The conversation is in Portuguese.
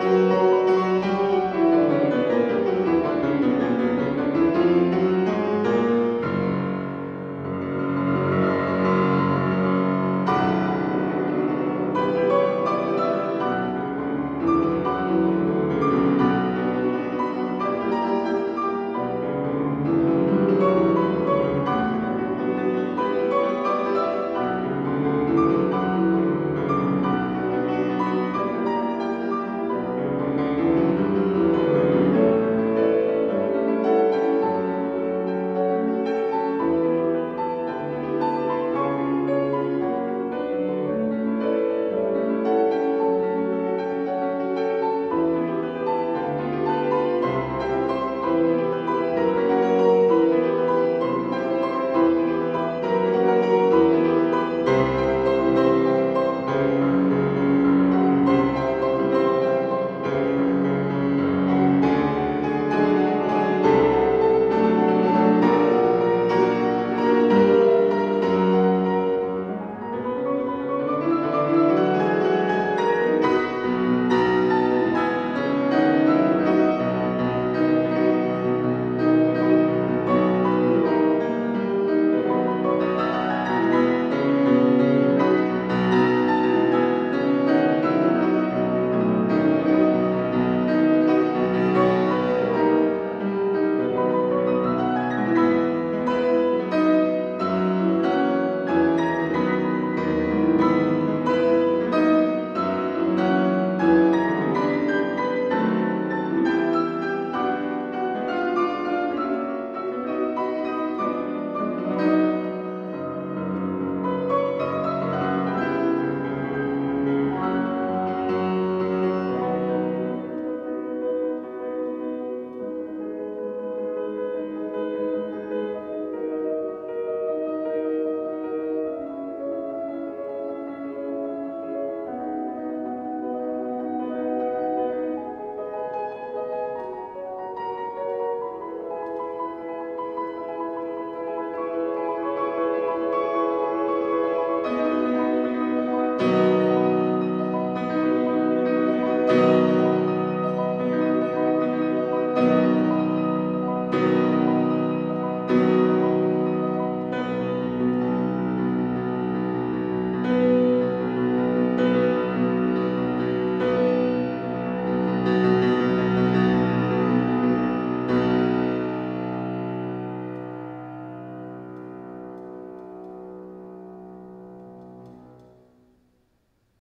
Música